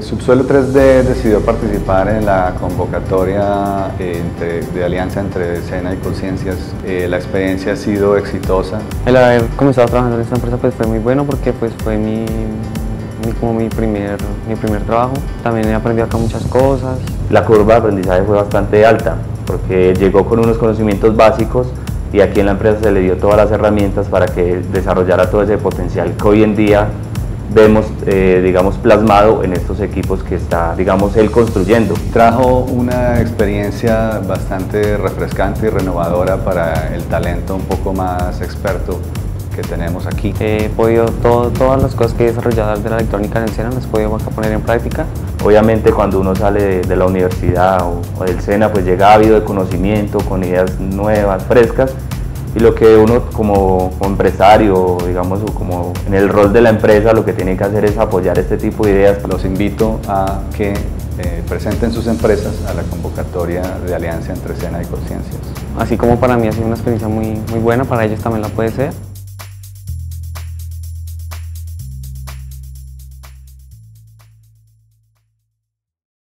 Subsuelo 3D decidió participar en la convocatoria entre- de alianza entre Sena y Conciencias. Eh, la experiencia ha sido exitosa. El haber comenzado trabajando en esta empresa pues fue muy bueno porque pues fue mi, mi- como mi primer, mi primer trabajo. También he aprendido acá muchas cosas. La curva de aprendizaje fue bastante alta porque llegó con unos conocimientos básicos y aquí en la empresa se le dio todas las herramientas para que desarrollara todo ese potencial que hoy en día vemos, eh, digamos, plasmado en estos equipos que está, digamos, él construyendo. Trajo una experiencia bastante refrescante y renovadora para el talento un poco más experto que tenemos aquí. He podido, todo- todas las cosas que he desarrollado de la electrónica en el SENA las acá poner en práctica. Obviamente cuando uno sale de, de la universidad o, o del SENA, pues llega ávido de conocimiento, con ideas nuevas, frescas, y lo que uno como, como empresario, digamos, o como en el rol de la empresa, lo que tiene que hacer es apoyar este tipo de ideas. Los invito a que eh, presenten sus empresas a la convocatoria de alianza entre Sena y Conciencias. Así como para mí ha sido una experiencia muy, muy buena, para ellos también la puede ser.